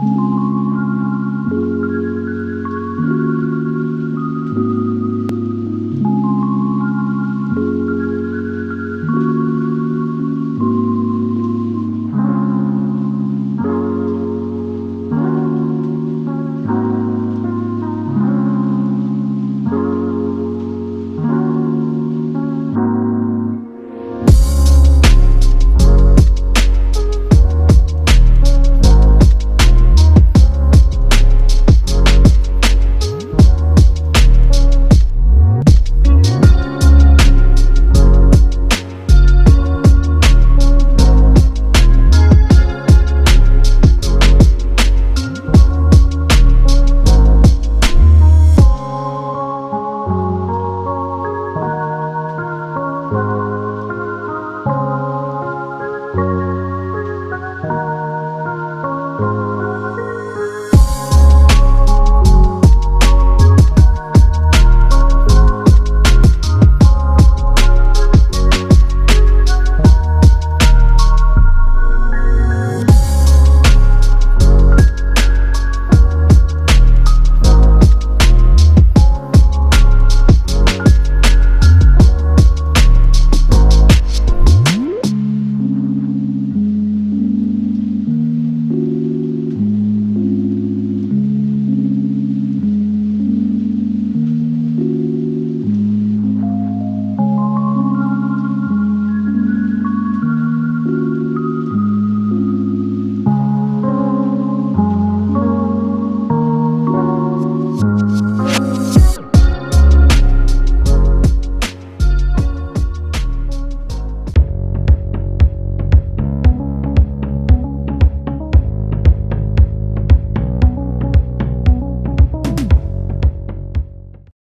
you